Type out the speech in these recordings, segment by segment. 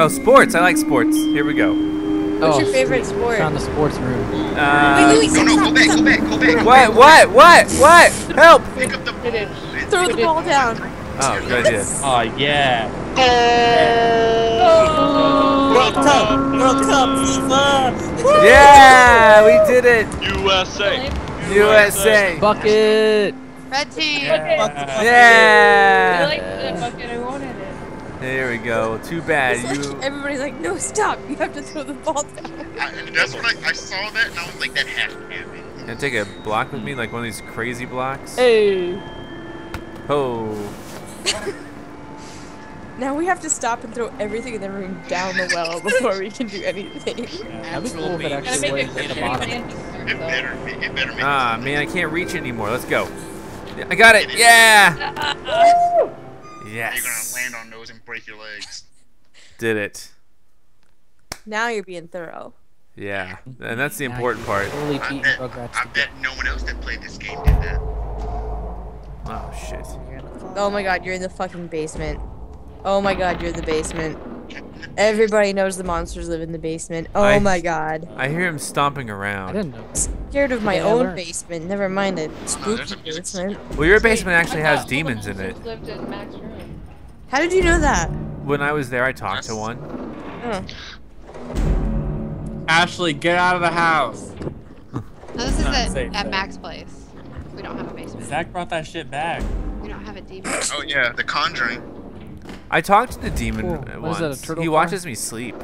Oh, sports. I like sports. Here we go. What's Oh, your favorite sport? Found the sports room. Uh, wait, wait, No, no, go back, go back, go back. what? What? What? What? Help! Pick up the ball. It. Throw the ball down. Oh, good idea. Oh yeah. World Cup, World Cup, FIFA. Yeah, we did it. USA. USA. Bucket! Red team. Yeah. I Yeah. like the bucket. I wanted it. There we go. Too bad. Like You. everybody's like, no, stop! You have to throw the ball down. I, that's what I, I saw that and I was like, that has to happen. Gonna take a block with me, like one of these crazy blocks. Hey! Oh. Now we have to stop and throw everything in the room down the well before we can do anything. That'd be cool if it Gotta actually make went it to the pretty bottom. fancy It first, though. better, be- it better make Ah, man, I can't reach anymore. Let's go. I got it. Yeah. You're gonna Yes. land on those and break your legs. Did it. Now you're being thorough. Yeah. And that's the Now important part. Holy I bet. I bet no one else that played this game did that. Oh shit. Oh my god, you're in the fucking basement. Oh my god, you're in the basement. Everybody knows the monsters live in the basement. Oh I- my god. I hear him stomping I around. didn't know. Scared of my Yeah, own learned. basement. Never mind a spooky there's a music basement. Well, your basement actually has thought all the demons in it. How did you know that? When I was there, I talked to one. Oh. Ashley, get out of the house. No, this is at, safe, at though. Mac's place. We don't have a basement. Zack brought that shit back. We don't have a demon. Oh yeah, The Conjuring. I talked to the demon Cool. What is that, a turtle he farm? watches me sleep.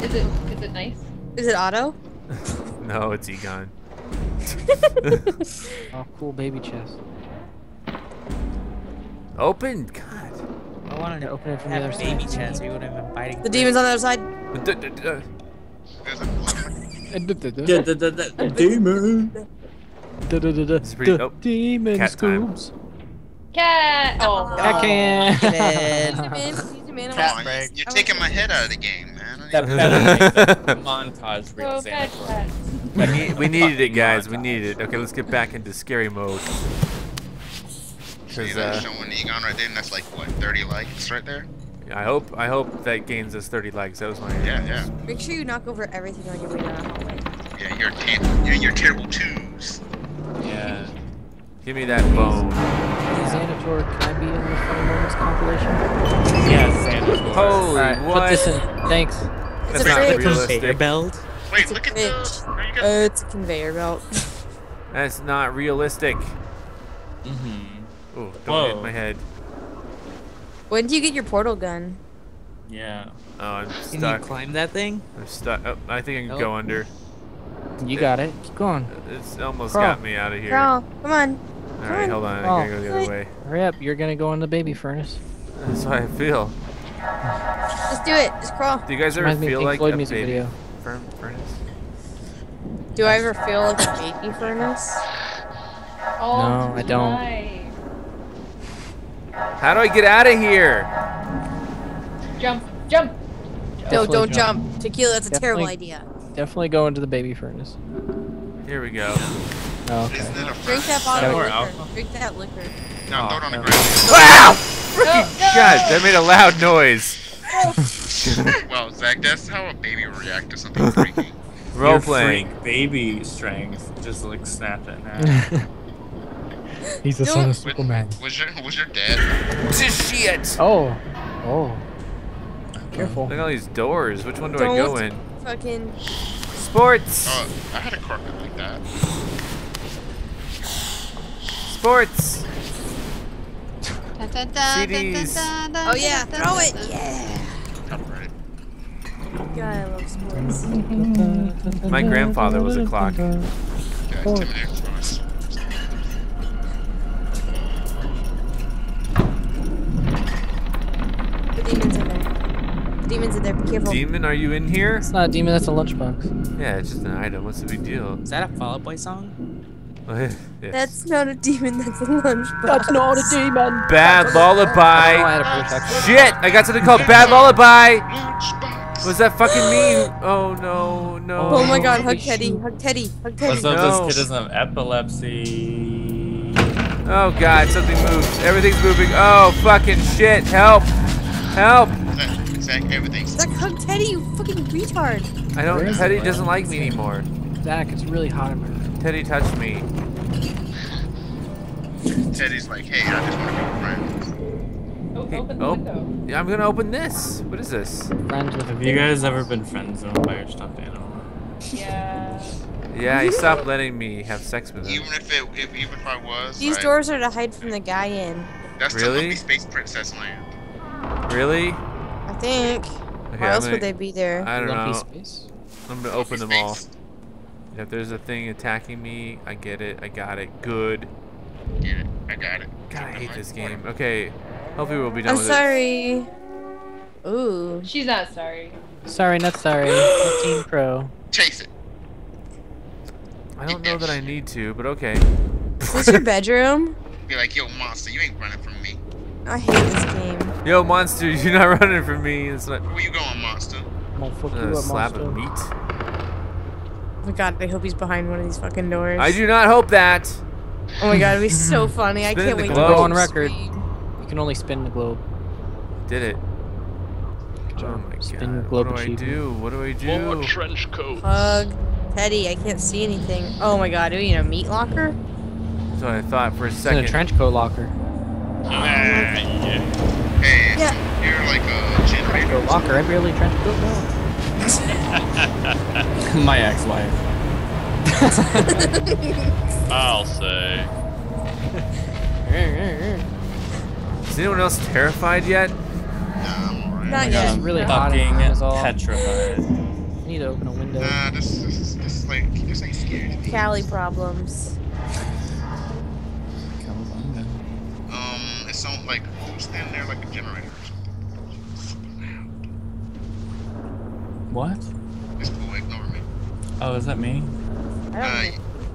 Is it? Is it nice? Is it Otto? No, it's Egon. Oh, cool baby chest. Open. God. I wanted to open it from the have other baby side. chance. We would have been fighting. The demon's on the other side. Demon. This pretty- oh, Demon cat scoops. Cat. Oh. I can. Man, he's a man of Come my- on, you- you're taking my head out of the game, man. That need- better make the montage real Oh, bad Xanator. cat. we, need, we needed it, guys. We needed it. Okay, let's get back into scary mode. See 'Cause, that uh, showing Egon right there, and that's like what 30 likes right there. I hope I hope that gains us 30 likes. That was my Yeah, yeah, Make sure you knock over everything on your way down the hallway. yeah. You're ten, you're in your terrible twos. Yeah. Give me that bone. Xanator, can I be in the Funny Moments compilation? Yeah, Xanator. Holy Alright, what? put this in. Thanks. That's It's a not fridge. realistic. Conveyor belt. Wait, It's look at fridge. the. Are you Uh, it's a conveyor belt. That's not realistic. Mm-hmm. Oh, don't hit my head. when do you get your portal gun? Yeah. Oh, I'm Can you climb that thing? I'm stuck. Oh, I think I can Nope. go under. You got it. Keep going. Uh, it's almost Crawl. got me out of here. Crawl, come on. All right, hold on. I Crawl. gotta go the other way. Hurry up. You're gonna go in the baby furnace. That's how I feel. Just do it. Just crawl. Do you guys ever Reminds me of feel like Floyd a music baby video. fur- furnace? Do I ever feel like a baby furnace? Oh, No, I don't. my. How do I get out of here? Jump. Jump. No, Definitely don't jump. Tequila, that's a terrible idea. Definitely go into the baby furnace. Here we go. Oh, okay. isn't it a Drink that furnace? bottle More of liquor. Drink that liquor. No, oh, throw it on the no. ground. Wow! No, no. God, that made a loud noise. well, Zack, that's how a baby would react to something freaky. Role Your playing. baby strength just like snapped it now. He's the son of Was- Superman. Was your was your dad? Shit! Oh. Oh. Careful. Look at all these doors. Which one do I Don't. go in? Fucking. Sports! Oh, I had a carpet like that. Sports! CDs. dun, dun, Oh yeah, throw dun, it. dun. Yeah. Copyright. God, I love sports. My grandfather was a clock. Yeah, intimidating for us. The demon's in there. The demon's in careful. Demon, are you in here? It's not a demon, that's a lunchbox. Yeah, it's just an item. What's the big deal? Is that a Fall Out Boy song? Yes. That's not a demon. That's a lunchbox. That's not a demon! Bad I lullaby. had a protect. Shit! I got something called bad lullaby. Lunchbox. What does that fucking mean? Oh no, no. Oh my god, hug Teddy. Hug Teddy. Hug Teddy. What's up, No. this kid doesn't have epilepsy. Oh god, something moves. Everything's moving. Oh fucking shit! Help! Help! Zack, Zack, everything's. Zack, hug Teddy, you fucking retard. I Where don't. is Teddy doesn't like me anymore. Zack, it's really hot in here. Teddy touched me. Teddy's like, hey, I just want to be friends. Oh, Hey, open the oh. window. Yeah, I'm gonna open this. What is this? Friends with Have you guys ever been friends zoned by your stuffed animal? Yeah. Yeah, he stopped letting me have sex with him. Even if it, if, even if I was, These like, doors are to hide from the guy in. that's Really? totally Space Princess Land. Really? I think. Okay, Why I'm else gonna, would they be there? I don't Lumpy know. space? I'm gonna open them all. If there's a thing attacking me, I get it. I got it. Good. Get it? I got it. God, I hate this right. game. Okay. Hopefully we'll be done I'm with sorry. Ooh. She's not sorry. Sorry, not sorry. 15 Pro. Chase it. it. I don't know that I need to, but okay. Is this your bedroom? Be like, yo, monster, you ain't running from me. I hate this game. Yo, monster, you're not running from me. It's not Where you going, monster? I'm gonna fuck a you up, slab monster. of meat. Oh my god, I hope he's behind one of these fucking doors. I do not hope that. Oh my god, it'd be so funny. I can't wait to globe. go Go on on record. record. You can only spin the globe. Did it. Good Oh job. my spin god. What globe do I do? What do I do? More trench coat. Hug. Teddy, I can't see anything. Oh my god, are we in a meat locker? That's what I thought for a It's in second. a trench coat locker. Ah, yeah. Hey, Yeah. you're like a Trench generator. coat locker. I barely trench coat no. My ex-wife. I'll say. Is anyone else terrified yet? Nah, I'm alright. Not yet. It's really hot Fucking here is all. petrified. I need to open a window. Nah, this, this, this is like, this ain't scary to me. Cali problems. Standing there like a generator or something. What? It's cool, ignore me. Oh, is that me? Uh,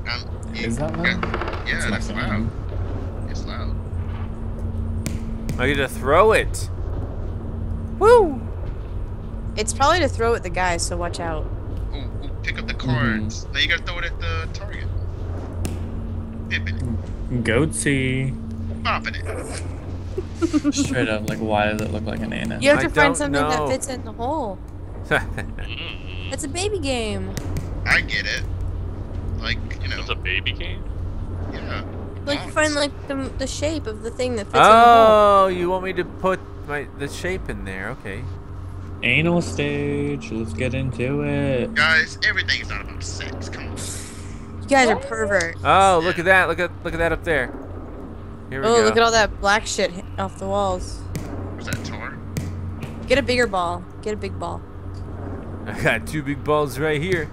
um, you- Is that loud? Yeah, It's that's fan. loud. It's loud. I get to throw it. Woo! It's probably to throw at the guy, so watch out. Ooh, ooh, pick up the cards. Now you gotta throw it at the target. Dipping it. Goatsy. Bopping it. Straight up, like, why does it look like an anus? You have I to find something know. that fits in the hole. Mm. It's a baby game. I get it. Like, you know, It's a baby game? yeah. Like you find like the, the shape of the thing that fits oh, in the hole. Oh, you want me to put my the shape in there? Okay. Anal stage. Let's get into it. Guys, everything's not about sex. Come on. in the hole. You guys are perverts. Oh, look at that! Look at look at that up there. Here we Oh, go. look at all that black shit off the walls. Was that tar? Get a bigger ball. Get a big ball. I got two big balls right here.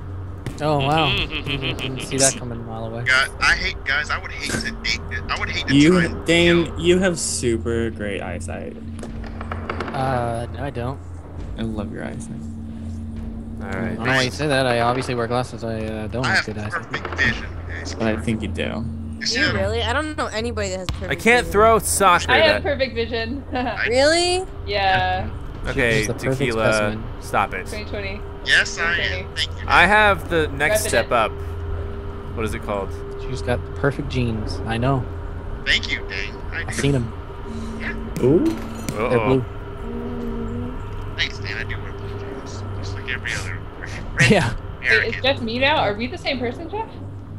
Oh wow. Didn't see that coming a mile away. God, I hate guys. I would hate to date. I would hate to You, try and Dane, kill- you have super great eyesight. Uh, I don't. I love your eyesight. All I don't know why you say that. I obviously wear glasses. I uh, don't I have have good eyesight. perfect vision. It's But I think you do. You Do you that? really? I don't know anybody that has perfect I can't vision. throw soccer. I have That, perfect vision. Really? yeah. okay, She's the perfect tequila. specimen. Stop it. 2020. Yes, I am. Thank you. I have the next Repping step up. What is it called? She's got perfect genes. I know. Thank you, Dane. I I've seen them. Ooh. Uh They're oh. blue. Thanks, Dan. I do wear blue jeans, just like every other Yeah. Wait, is Geoff me now? Are we the same person, Geoff?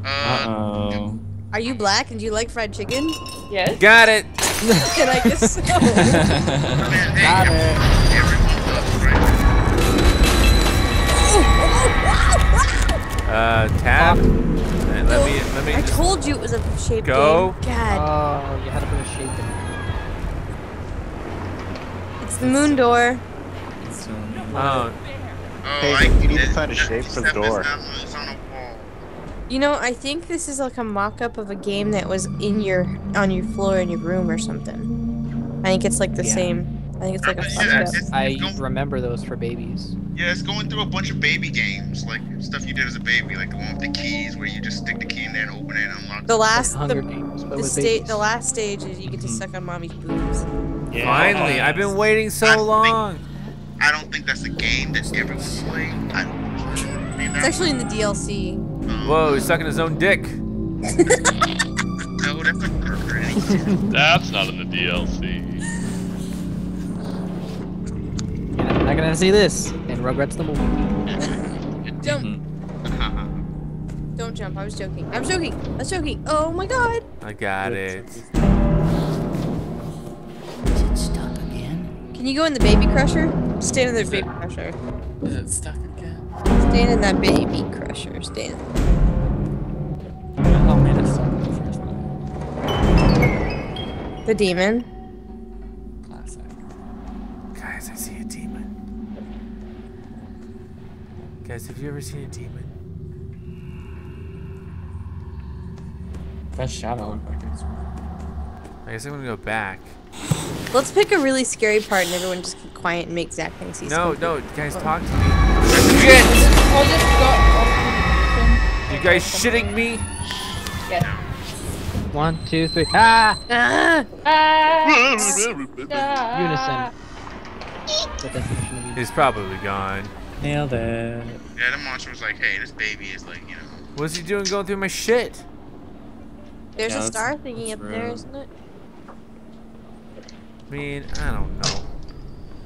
Uh, Uh-oh. Are you black and do you like fried chicken? Yes. Got it. Can I guess so? man, hey, Got everyone, it. everyone does, right? Uh, tab. And let me let me I just told you it was a shape Go. game. God, Oh, you had to put a shape in it. it's the moon door. Oh, Oh, Hey, I you need to find a shape for the except it's door. not- It's on a wall. You know, I think this is like a mock-up of a game that was in your on your floor in your room or something. I think it's like the Yeah. same. I think it's like a Yeah, fucked it's- up. it's I going- remember those for babies. Yeah, it's going through a bunch of baby games, like stuff you did as a baby, like the one with the keys where you just stick the key in there and open it and unlock. The Like last, Hunger the, Games, but the with state, babies. the last stage is you get to mm-hmm. suck on mommy's boobs. Yeah. finally! I've been waiting I so think- long. I don't think that's a game that everyone played. I, I mean, It's actually in the DLC. Whoa, he's sucking his own dick. No, that's. That's not in the DLC. You know, not gonna see this. And Rugrats the movie. Jump. Mhm. Don't jump. I was joking. I was joking. I was joking. Oh my god. I got it. Is it. Stuck again? Can you go in the baby crusher? Stand in the baby crusher. Is it stuck again? Stand in that baby crusher. Stand. Oh man, it's stuck in the first. The demon. Classic. Guys, I see a demon. Guys, have you ever seen a demon? That shadow oh, looked like. I guess I'm gonna go back. Let's pick a really scary part and everyone just keep quiet and make Zack think he's No, no, guys, talk to me. Shit! We'll just go. You guys shitting me? yes. One, two, three. Ah! Ah! Ah, Unison. The definition of unison. He's probably gone. Nailed it. Yeah, the monster was like, hey, this baby is like, you know. What's he doing going through my shit? There's Yeah, a star thingy up that's there, rude. isn't it? I mean, I don't know.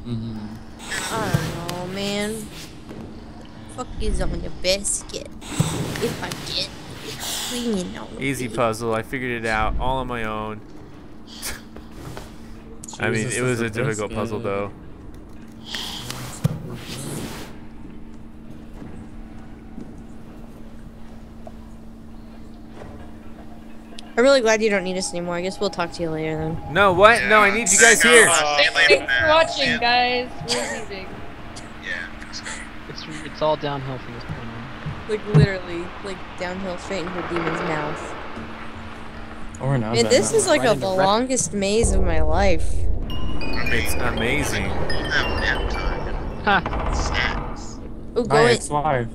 Mm-hmm. I don't know, man. Fuck is on your biscuit. If I get it on Easy beat. puzzle. I figured it out all on my own. I mean, it was a is difficult puzzle though. I'm really glad you don't need us anymore. I guess we'll talk to you later then. No, what? No, I need you guys here. Thanks for watching, guys. We're leaving. Yeah. let's go. It's, it's all downhill from this point on. Like literally, like downhill straight into the demon's mouth. Or now Man, that this is like right a, the the longest maze of my life. I mean, It's amazing. we'll have nap time. Ha! Snacks. Oh, My go in. ex-wife.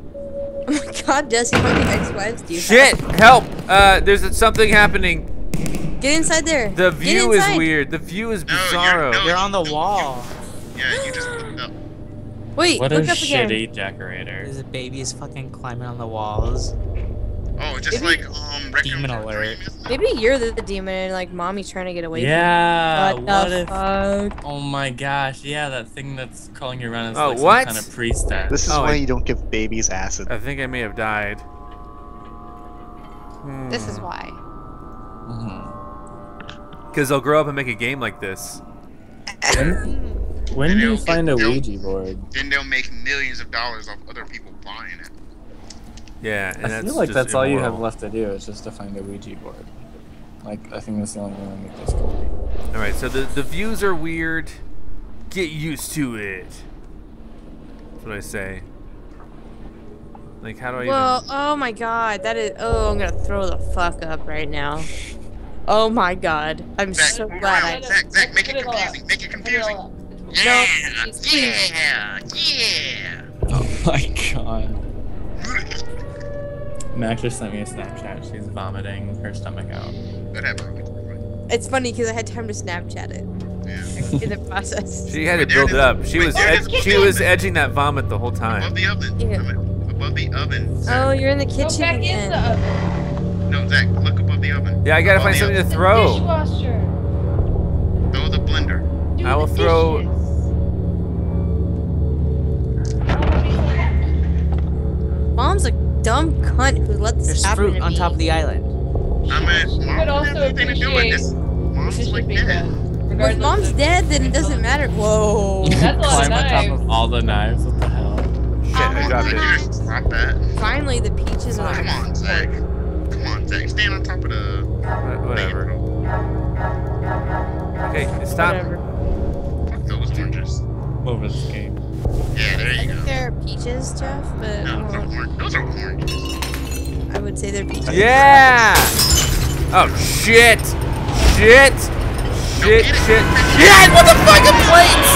Oh my god, Jesse, how many ex-wives do you Shit! Help! Uh, there's something happening. Get inside there. The view is weird. The view is No, you're- no. You're on the You- wall. Yeah, you just no. Wait, What a look up again. shitty decorator. There's a baby is fucking climbing on the walls. Oh, just Maybe- like um Requiem Demon alert. Dream, isn't it? Maybe you're the, the demon and like mommy's trying to get away Yeah. from you. What, What, the if? fuck? Oh my gosh. Yeah, that thing that's calling you around is Oh, like what? some kind of priestess. This is Oh, why I- you don't give babies acid. I think I may have died. This is why. Mhm. Because they'll grow up and make a game like this. When, when And do you find a Ouija board? Then they'll make millions of dollars off other people buying it. Yeah, and I that's feel like just that's all you have left to do is just to find a Ouija board. Like, I think that's the only way to make this go. All right, so the the views are weird. Get used to it. That's what I say. Like, how do I Well, even? oh my god, that is. Oh, I'm gonna throw the fuck up right now. Oh my god, I'm Zack, so glad around. I. Zack, Zack, make it it all up. confusing. Make it confusing. All up. Yeah, It's- yeah, yeah. Oh my god. Max just sent me a Snapchat. She's vomiting her stomach out. That happened. It's funny because I had time to Snapchat it Yeah. in the process. She had to build it it is. up. She was ed- she was edging that vomit the whole Above time. the oven. Yeah. Above the oven. Oh, Zack. Oh, you're in the Go kitchen back in again. the oven. No, Zack, look above the oven. Yeah, I gotta Above find the something to oven. The throw. dishwasher. Throw the blender. Do I will throw- Mom's a dumb cunt who let this There's happen fruit to on me. top of the island. I mean, She mom would doesn't also have anything to do with appreciate this. Mom's like dead. If mom's dead, then it doesn't matter. Whoa. That's a lot of Climb on top of all the knives. What the hell? Shit, I dropped Zack, it. you just drop that. Finally, the peaches are Come on, Zack. Come on, Zack. Stand on top of the. Whatever. Okay, stop. Whatever. Fuck those oranges. Over this game. Yeah, there you I you think they're peaches, Geoff, but No, those are, those are oranges. I would say they're peaches. Yeah! Oh shit! Shit! Shit! get it. Shit! Shit! What the fucking plates?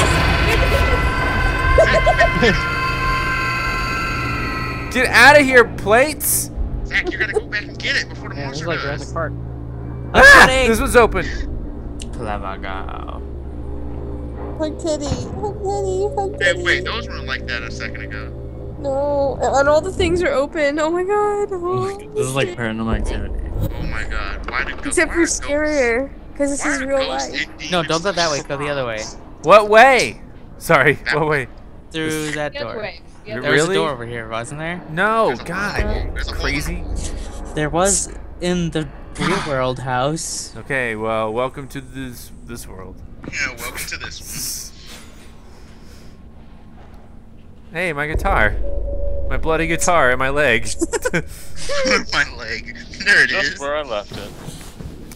Get out of here, plates! Zack, you gotta go back and get it before the Yeah, this monster is like does. Jurassic Park. Ah! This was open. Clever girl. Hug Teddy. Hug Teddy. Hug Hey, Teddy. wait, those weren't like that a second ago. No. And all the things are open. Oh my god. Oh, This is like paranormal activity. Oh my god, why did ghosts? Except why for scarier. Because this is real life. and No, don't go that way. Go the other way. What way? Sorry, That what way? through that The other door. way. The other There was a door over here, wasn't there? No, There's God, hole. A crazy. There was in the real world house. Okay, well, welcome to this this world. Yeah, welcome to this one. Hey, my guitar. My bloody guitar and my leg. My leg. There it Just is. where I left it.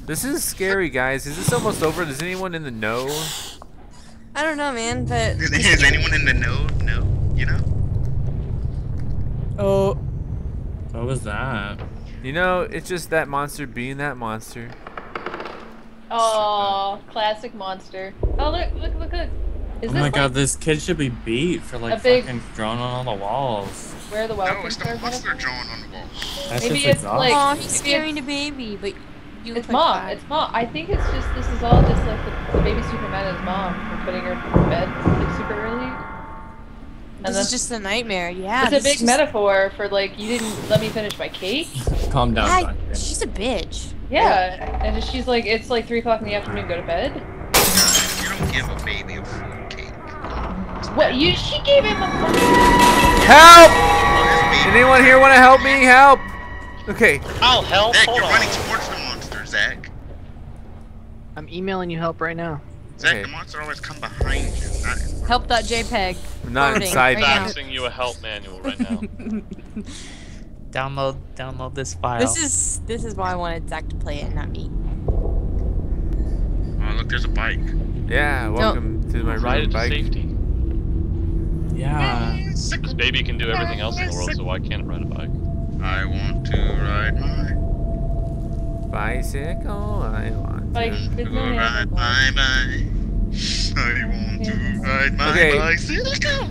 this is scary, guys. Is this almost over? Is anyone in the know? I don't know, man, but Is, is anyone in the know? No. You know? Oh, What was that? You know, it's just that monster being that monster. Oh, classic monster. Oh look, look, look, look. Is oh my like god, this kid should be beat for like A big- fucking drawing on all the walls. where the No, it's the monster was? drawn on the wall. That's Maybe just it's exhausting. like- oh, he's scaring the baby. But you It's look mom. like It's mom. I think it's just this is all just like the, the baby Superman is mom for putting her to bed like, super early. And This that's is just a nightmare. Yeah. it's a big just- metaphor for like you didn't let me finish my cake. Calm down, Yeah, she's a bitch. Yeah, and she's like, it's like three o'clock in the afternoon. Go to bed. You don't give a baby a full cake. What? You? She gave him a. Help! This baby. Anyone here want to help me? Help! Okay. I'll help. Zack, Hold you're on. running towards the monster, Zack. I'm emailing you help right now. Zack, Okay. the monster always come behind you, not in front. Help.jpg. I'm not Loading inside right that. now. Faxing you a help manual right now. Download, download this file. This is this is why I wanted Zack to play it, not me. Oh, look, there's a bike. Yeah, welcome to my Ride road to bike. safety. Yeah. This baby can do everything else in the world, so why can't it ride a bike? I want to ride my Bicycle, I want Bike to. with to no ride my bike. I want to ride my Okay. bicycle.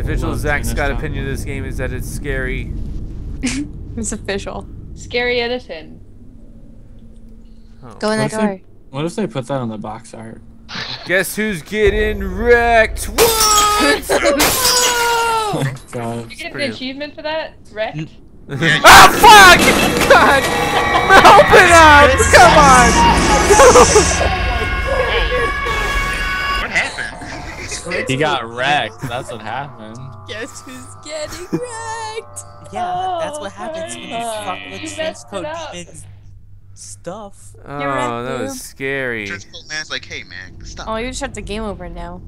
The official Zack Scott Scott. opinion of this game is that it's scary. It's official. Scary Edison. Oh. Go in that door. it- What if they put that on the box art? Guess who's getting wrecked? What? Oh, oh God. You get an achievement for that? Wrecked? oh fuck! God! Open up! Come on! He got wrecked. That's what happened. Guess who's getting wrecked? yeah, that's what oh, happens when you Oh, fuck with messed transcode it up. demons stuff. Oh, wrecked, that was dude. scary. Transport man's like, hey man, stop. Oh, you just shut the game over now.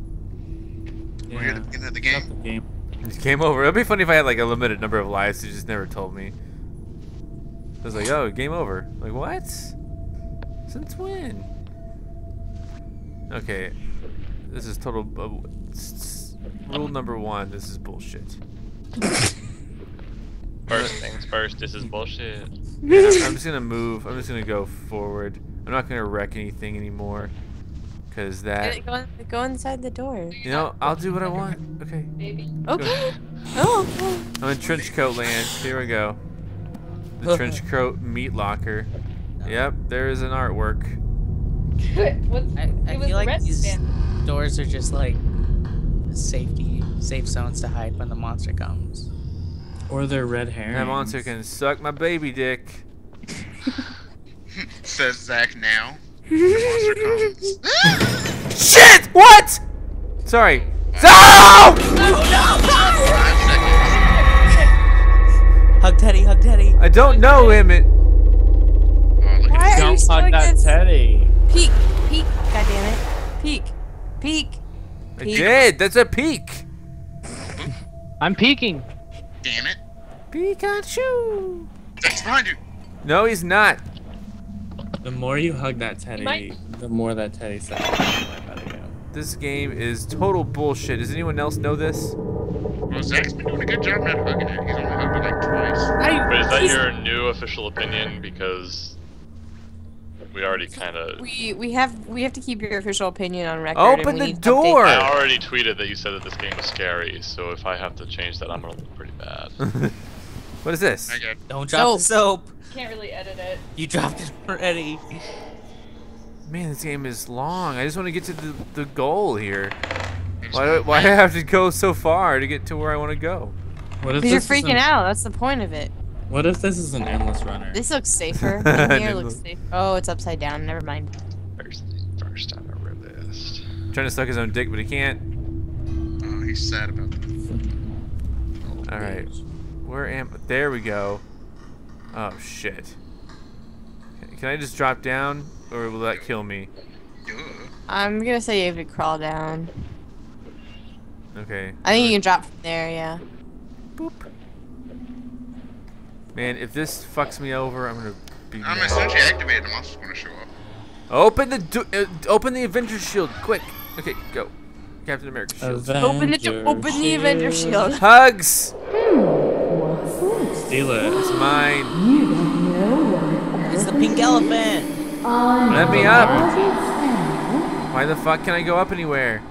We're here at the beginning of the game. the game. It came over. It'd be funny if I had like a limited number of lives. You just never told me. I was like, oh, game over. Like what? Since when? Okay, this is total. Uh, s- s- rule number one. This is bullshit. First things first, this is bullshit. Yeah, I'm, I'm just gonna move. I'm just gonna go forward. I'm not gonna wreck anything anymore. Cause that, Go, go inside the door. you know, I'll do what I want. Okay. Baby. Okay. Oh. oh. I'm in trench coat land. Here we go. The trench coat meat locker. Yep, there is an artwork. What's, I, I it was feel like red these stand. Doors are just like safety, safe zones to hide when the monster comes. Or their red hair. That monster can suck my baby dick. Says Zack now. The comes. Shit! What? Sorry. Uh, no! Five seconds. Hug Teddy, hug Teddy. I don't know him. It. Oh, look at Why are you Don't so hug that against Teddy. peek? Peek. God damn it. Peek. Peek. I did. That's a peek. I'm peeking. Damn it. Pikachu. Zack's behind you. No, he's not. The more you hug that Teddy, the more that Teddy says, oh, "I. This game is total bullshit. Does anyone else know this? Well, Zack's been doing a good job not hugging it. He's only hugged it like twice. But is that your new official opinion? Because we already kind of. We we have we have to keep your official opinion on record. Open the door. I already tweeted that you said that this game was scary, so if I have to change that, I'm gonna look pretty bad. what is this? I Don't drop the soap. Can't really edit it. You dropped it already. Man, this game is long. I just want to get to the, the goal here. Why do, why do I have to go so far to get to where I want to go? What if Because you're freaking out. That's the point of it. What if this is an endless runner? This looks safer. Here looks safe. Oh, it's upside down. Never mind. First thing first on our list. Trying to suck his own dick, but he can't. Oh, he's sad about that. All right. Where am? There we go. Oh shit. Can I just drop down, or will that kill me? I'm gonna say you have to crawl down. Okay. I think you can drop from there, yeah. Man, if this fucks me over, I'm gonna be. I'm as soon as you activate it, the monster's gonna show up. Open the do- uh, open the Avenger shield, quick. Okay, go. Captain America shield. Open the do- open the Avenger shield. Hugs. Steal it. It's mine. It's the pink elephant. Let me up. Why the fuck can I go up anywhere?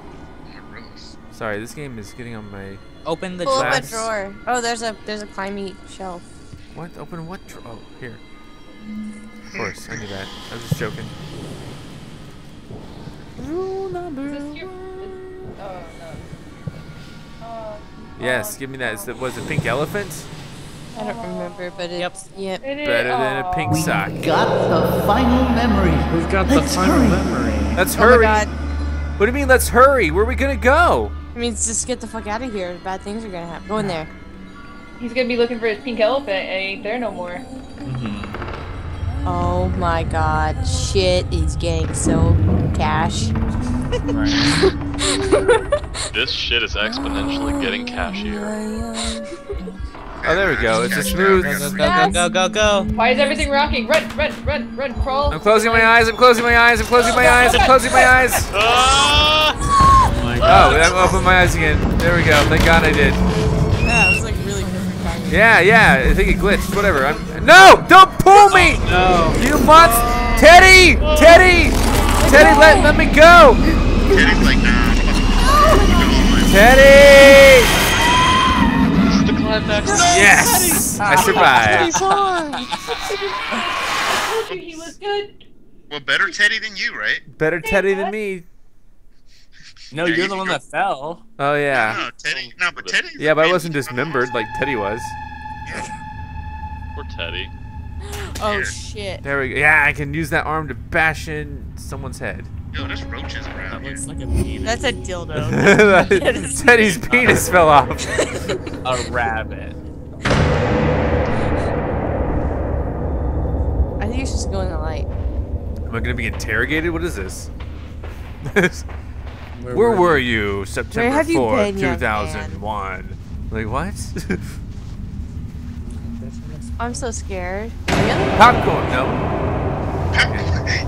Sorry, this game is getting on my. Open the Pull up a drawer. Oh, there's a there's a climbing shelf. What? Open what? dra- Oh, here. Of course, I knew that. I was just joking. Rule number. Is this your, is, oh, no. Uh, Yes, give me that. Is that was it pink elephant? I don't remember, but it's yep. it is, Better than a pink aw. sock. Got the final memory. We've got the Let's final hurry. memory. Let's Oh my hurry. god. What do you mean? Let's hurry. Where are we gonna go? I mean, just get the fuck out of here. Bad things are gonna happen. Go in there. He's gonna be looking for his pink elephant and it ain't there no more. Oh my god. Shit is getting so cash. This shit is exponentially getting cashier. Oh, there we go. It's a smooth. Go, go, go, go, go, go. Why is everything rocking? Run, run, run, run, crawl. I'm closing my eyes. I'm closing my eyes. I'm closing my eyes. I'm closing my eyes. Ah! Oh, I'm opening my eyes again. There we go. Thank God I did. Yeah, yeah. I think it glitched. Whatever. I'm. No! Don't pull me! No. You monster! Teddy! Teddy! Teddy, let let me go! Teddy's like, nah, I'm about to go Teddy! The climax. Yes! I survived. I told you he was good. Well, better Teddy than you, right? Better Teddy than me. No, you're the one that fell. Oh yeah. No, Teddy. No, but Teddy. Yeah, but I wasn't dismembered like Teddy was. Poor Teddy. Oh shit. There we go. Yeah, I can use that arm to bash in someone's head. Yo, there's roaches around That here. looks like a penis. That's a dildo. Teddy's penis fell off. a rabbit. I think you should just go in the light. Am I gonna be interrogated? What is this? Where, Where were you, September have you 4th, been, 2001? Like what? I'm so scared. Really? Popcorn? No.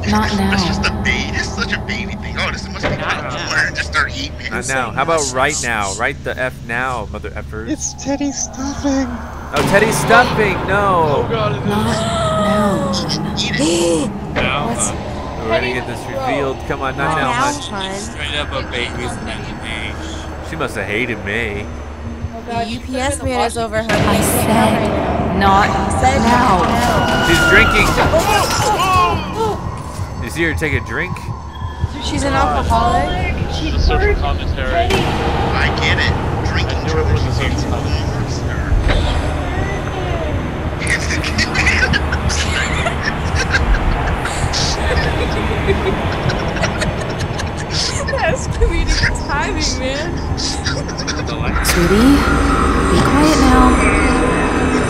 Not now. That's just a baby. That's such a baby thing. Oh, this must be popcorn. Just start eating it. Not now. How about right now? Right the F now, mother effers. It's Teddy stuffing. Oh, Teddy stuffing. No. Oh Eat it. No. We're gonna get this revealed. Come on, not now, now, much. hun. Straight up a baby's imagination. She must have hated me. Oh god, The you put him UPS man is over her. I said not Said now. She's drinking. You see her take a drink? She's an alcoholic. This is a social commentary. I get it. Drinking. I knew it was a social commentary. That's comedic timing, man. Sweetie, be quiet now.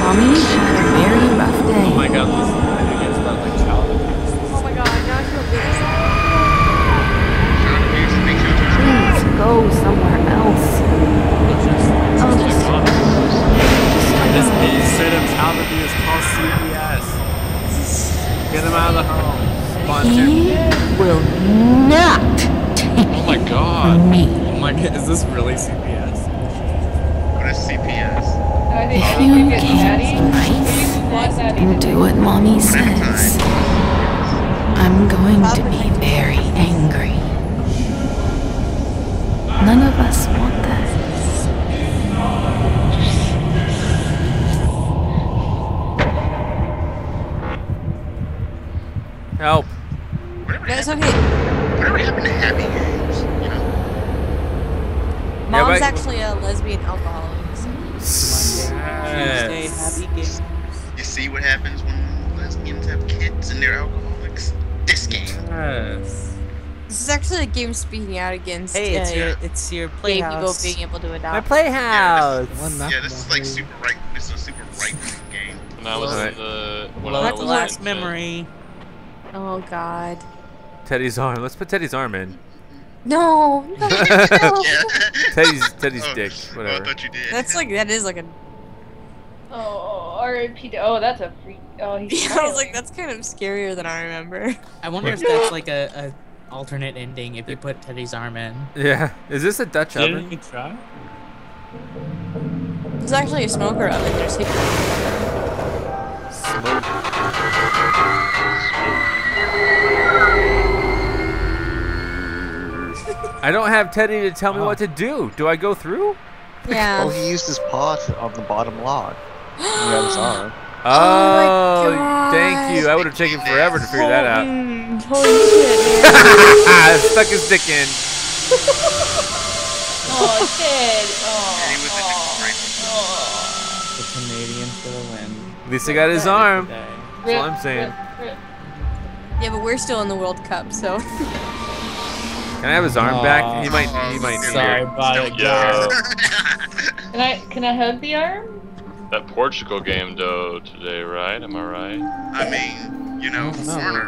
Mommy had a very rough Oh day. my god, this I think about like child. Oh my god, now I feel big. Please go somewhere else. Oh, just This instead of child abuse, call CPS. Get him out of the home. Sponsor. he will not take Oh my god. me. Oh my god, is this really CPS? What is CPS? I think If you think it's can't be Maybe we want nice and do what mommy says, I'm going to be very angry. None of us game speaking out against Hey, it's uh, your it's your gay people playhouse. being able to adopt. My playhouse. Yeah, this is like super right. This is a super right game. When I was Alright. in the when Well, I that's was the last in memory. Oh god. Teddy's arm. Let's put Teddy's arm in. No, no, no. Teddy's Teddy's Oh, dick. Oh, I Whatever. thought you did. That's like that is like a. Oh, R.I.P. Oh, that's a freak. Oh, he's. I was like, that's kind of scarier than I remember. I wonder if that's like a, a alternate ending if you put Teddy's arm in. Yeah. Is this a Dutch Didn't oven? you try? There's actually a smoker oven. There's heat. I don't have Teddy to tell me what oh. to do. Do I go through? yeah. Oh, he used his paw on the bottom log. He got his arm. Oh, my oh, thank you. I would have taken forever to figure that out. Holy shit, man. Stuck his dick in. Oh, shit. Oh. He was in the oh. right. oh. The Canadian for the win. At least I got his arm. Today. That's all I'm saying. Rip, rip. Yeah, but we're still in the World Cup, so. Can I have his arm back? He might. He might. Oh, do Sorry, weird. bought it. Yeah. Can I can I hug the arm? That Portugal game though today, right? Am I right? I mean, you know, oh. foreigner.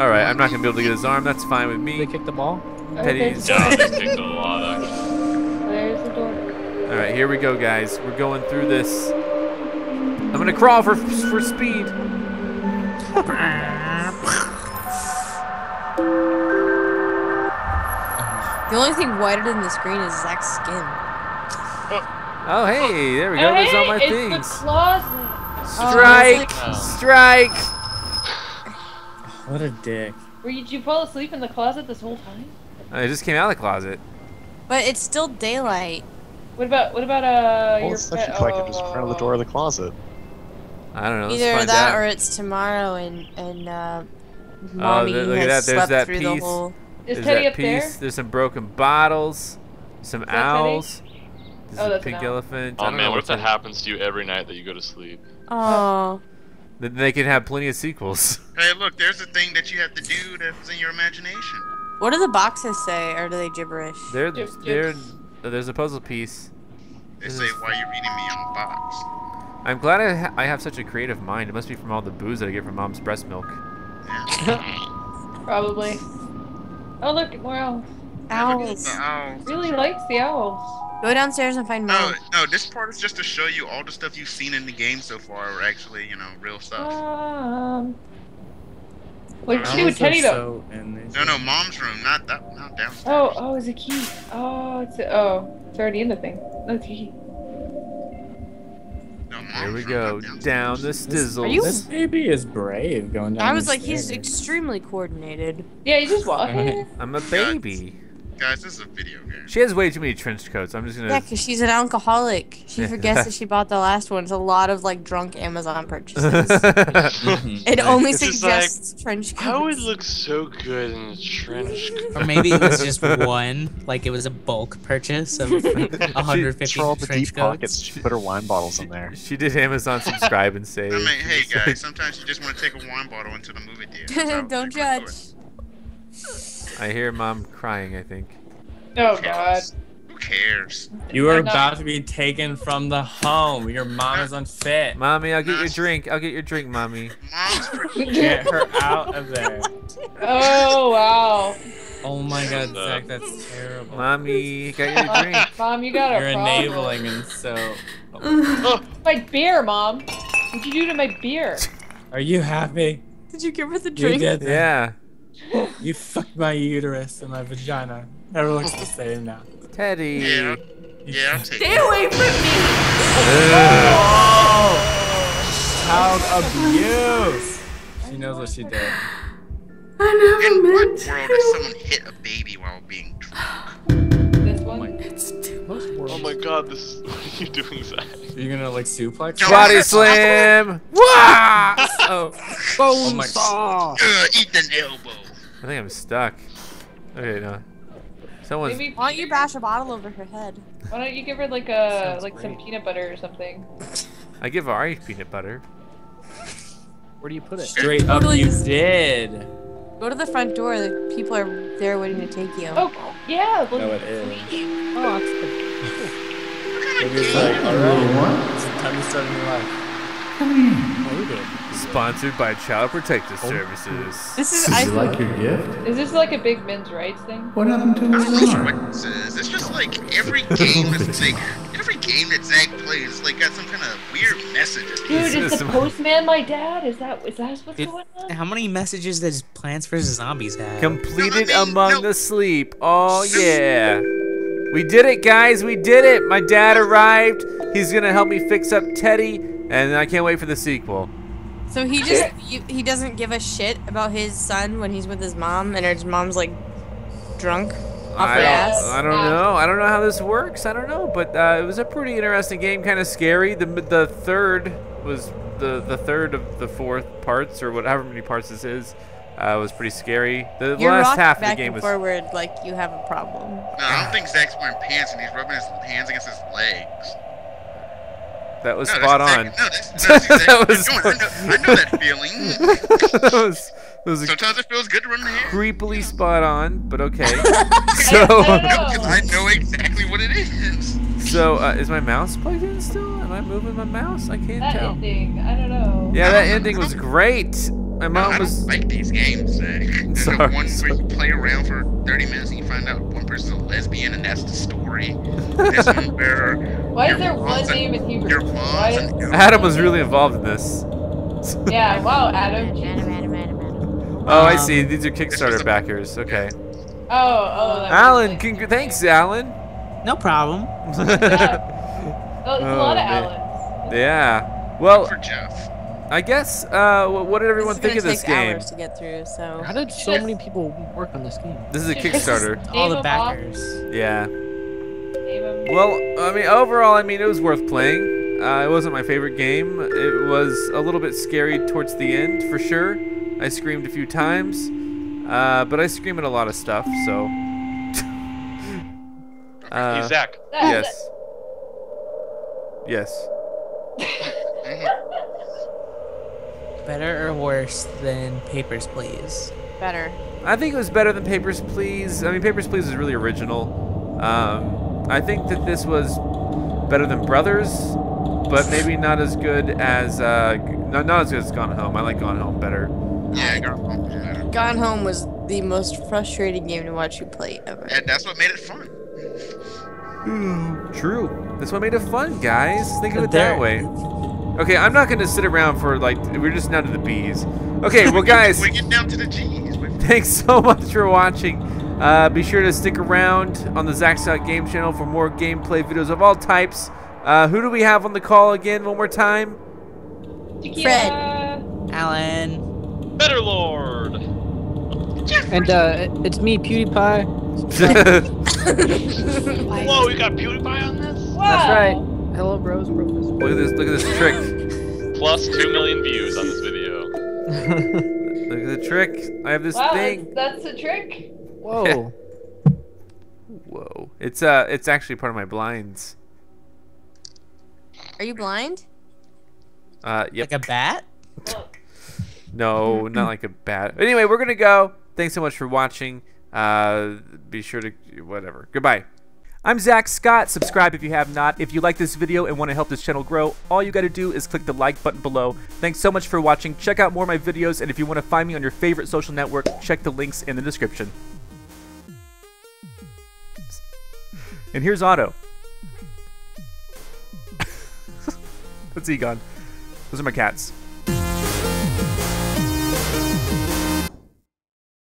All right. I'm not gonna be able to get his arm. That's fine with me. They me. kick the ball. Teddy's. Yeah, they kicked a lot actually. There's the door. All right. Here we go, guys. We're going through this. I'm gonna crawl for for speed. The only thing whiter than the screen is Zack's skin. Oh. Oh, hey. There we go. There's all my Hey, things. The closet. Strike! Oh. Strike! What a dick. Were you, did you fall asleep in the closet this whole time? I just came out of the closet. But it's still daylight. What about what about uh Well, your it's pet? actually like it just in front of the door of the closet. I don't know. Let's Either find that out. or it's tomorrow and and uh, mommy there- look at has that, there's slept that through the whole. Is There's Teddy that up piece. there? There's some broken bottles. Some that Teddy? Owls. There's Oh, a pink owl. elephant. Oh man, what if that happens to you every night that you go to sleep? Oh, Then they can have plenty of sequels. Hey, look, there's a thing that you have to do that's in your imagination. what do the boxes say? Or are they gibberish? They're, they're, jips. uh, there's a puzzle piece. They This say, is- why you reading me on the box? I'm glad I, ha- I have such a creative mind. It must be from all the booze that I get from mom's breast milk. Probably. Oh look, more owls. Owls. Oh, Really likes the owls. Go downstairs and find no, mom. no, this part is just to show you all the stuff you've seen in the game so far are actually, you know, real stuff. Um. What did you do with Teddy though? so No, no, mom's room, not that, not downstairs. Oh, oh, it's a key. Oh, it's a, oh, it's already in the thing. No, it's a key. No, Here we go. Down the This- stizzles. Are you- This baby is brave going down I was the like, he's extremely coordinated. Yeah, he's just walking. I'm a baby. Guys, this is a video game. She has way too many trench coats. I'm just gonna. Yeah, because she's an alcoholic. She forgets that she bought the last one. It's a lot of like drunk Amazon purchases. Mhm. it only It's just like, suggests trench coats. How it looks so good in a trench coat. Or maybe it was just one, like it was a bulk purchase of 150 She all the trench deep coats. pockets. She put her wine bottles in there. She did Amazon subscribe and save. I mean, hey guys, sometimes you just want to take a wine bottle into the movie theater. That's Don't they wanna judge. It. I hear mom crying. I think. Oh God. Who cares? You are about to be taken from the home. Your mom is unfit. Mommy, I'll get your drink. I'll get your drink, mommy. Get her out of there. Oh wow. Oh my god, Zack, that's terrible. Mommy, got your drink. Mom, you got a You're problem. enabling and so. My beer, Mom. What'd you do to my beer? Are you happy? Did you give her the drink? You drink? did that. Yeah. You fucked my uterus and my vagina. Never looks the same now. Teddy. Yeah, yeah, Stay it. away from me! Child abuse. She knows what she did. I In never what meant world does someone hit a baby while being drunk? This Oh one. my. It's too much. Oh my god, this is what are you doing, Zack? You're gonna like suplex? Joe- her? Body slam. Wah! Oh, Oh my god. Ugh, eat an elbow. I think I'm stuck. Okay, no. Someone's. Maybe. Why don't you bash a bottle over her head? Why don't you give her like a Sounds like some peanut butter or something? I give Ari peanut butter. Where do you put it? Straight up, Totally you did. Go to the front door. The people are there waiting to take you. Oh, yeah. Look, No, it is. Oh, that's good. Maybe it's like, alright, it's time to start a new life. Loaded. Sponsored by Child Protective oh. Services. This is. Did I you like your gift? Is this like a big men's rights thing? What happened to I don't know Lazar? what this is. It's just like every game that's like every game that Zack plays like got some kind of weird messages. Dude, is the Some- postman my dad? Is that is that what's It- going on? How many messages does Plants vs Zombies have? Completed No, I mean, among no. the sleep. Oh yeah. We did it, guys. We did it. My dad arrived. He's gonna help me fix up Teddy, and I can't wait for the sequel. So he just you, he doesn't give a shit about his son when he's with his mom, and his mom's like drunk off I, her ass. I don't know. I don't know how this works. I don't know, but uh, it was a pretty interesting game. Kind of scary. The the third was the the third of the fourth parts, or whatever many parts this is, uh, was pretty scary. The You're last half of the back game and was. forward like you have a problem. No, I don't think Zack's wearing pants and he's rubbing his hands against his legs. That was no, spot that's on. Exactly, no, that's, that's exactly That was. I know, I know that feeling. that was that was Sometimes it feels good to run the hair. creepily spot on, but okay. so I don't No, know. because I know exactly what it is. so uh, is my mouse plugged in still? Am I moving my mouse? I can't That tell. ending, I don't know. Yeah, that ending was great. My No, mom I was. don't like these games, Zack. There's Sorry, the one sorry. where you play around for 30 minutes and you find out one person's a lesbian and that's the story. There's one where Why is there one name in Hebrew? Your Why mom's is- Adam was really involved in this. Yeah, wow, Adam. Adam, Adam, Adam, Adam. Oh, I Um, see. These are Kickstarter a- backers. Okay. Oh, oh. That Alan, makes congr- thanks, Alan. No problem. Oh, it's a Oh, lot of man. Alans. yeah. Well, for Geoff. I guess. Uh, what did everyone This think of this gonna take game? hours to get through. So How did so many people work on this game? This is a Dude, Kickstarter. All the the 'em off. backers. Yeah. Well, I mean, overall, I mean, it was worth playing. Uh, it wasn't my favorite game. It was a little bit scary towards the end, for sure. I screamed a few times, uh, but I scream at a lot of stuff, so. Hey, uh, Zack. Yes. Yes. Better or worse than Papers, Please? better. I think it was better than Papers, Please. I mean, Papers, Please is really original. Um, I think that this was better than Brothers, but maybe not as good as uh, g- not, not as good as Gone Home. I like Gone Home better. Yeah, I got home. Yeah. Gone Home was the most frustrating game to watch you play ever. And that's what made it fun. True. That's what made it fun, guys. Think of it There- that way. Okay, I'm not gonna sit around for like we're just down to the B's. Okay, well, guys, We get down to the G's. Thanks so much for watching. Uh, be sure to stick around on the Zack Scott Game Channel for more gameplay videos of all types. Uh, who do we have on the call again? One more time. Tequila. Alan. Better Lord. And uh, it's me, PewDiePie. Whoa, we got PewDiePie on this? Wow. That's right. Hello, bros. bros. Look at this! Look at this trick! Plus 2 million views on this video. Look at the trick! I have this Wow, thing. that's, that's a trick. Whoa. Whoa! It's uh, it's actually part of my blinds. Are you blind? Uh, yep. Like a bat? No, not like a bat. Anyway, we're gonna go. Thanks so much for watching. Uh, be sure to whatever. Goodbye. I'm Zack Scott. Subscribe if you have not. If you like this video and want to help this channel grow, all you got to do is click the like button below. Thanks so much for watching. Check out more of my videos, and if you want to find me on your favorite social network, check the links in the description. And here's Otto. That's Egon. Those are my cats.